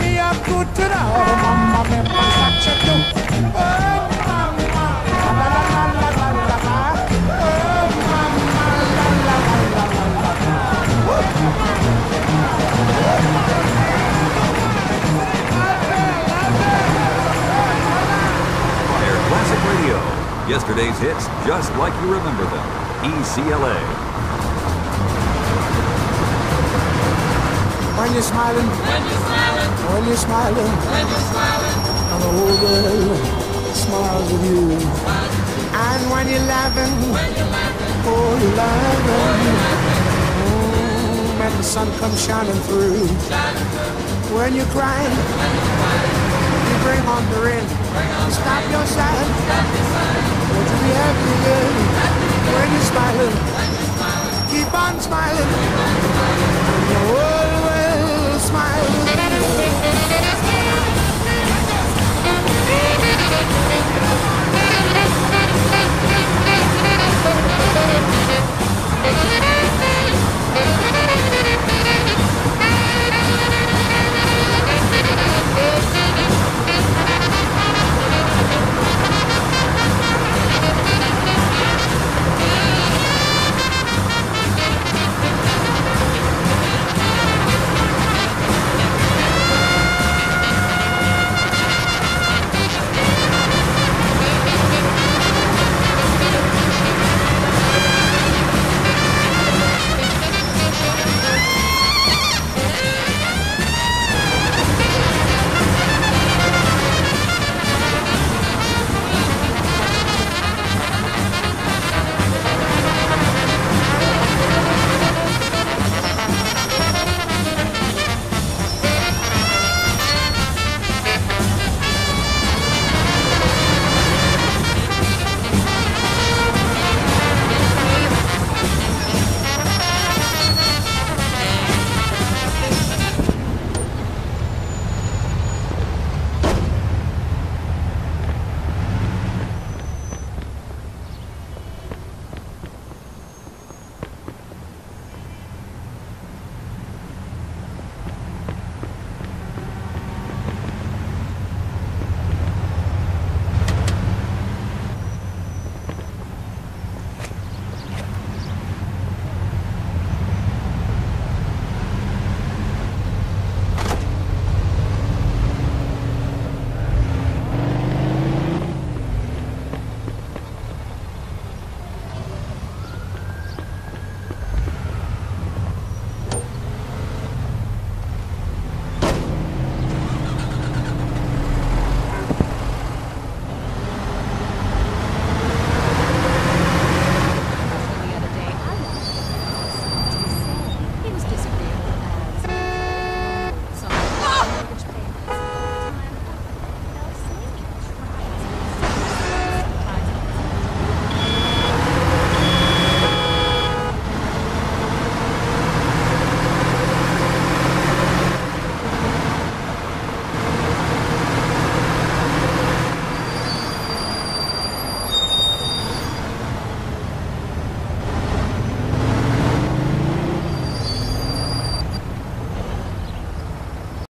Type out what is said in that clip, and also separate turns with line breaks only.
me up good to the oh, mama, you do. Oh, mama, la la la la. Oh,
Classic Radio. Yesterday's hits just like you remember them. E ECLA.
You're smiling, when you're smiling, when you're smiling, when you're smiling, and the whole world smiles with you. And when you're laughing, when you're laughing, oh, you're laughing. Mm, when the sun comes shining through. When you're crying, you bring on the rain. Stop your sighing. Won't you be happy again? When you're smiling, keep on smiling.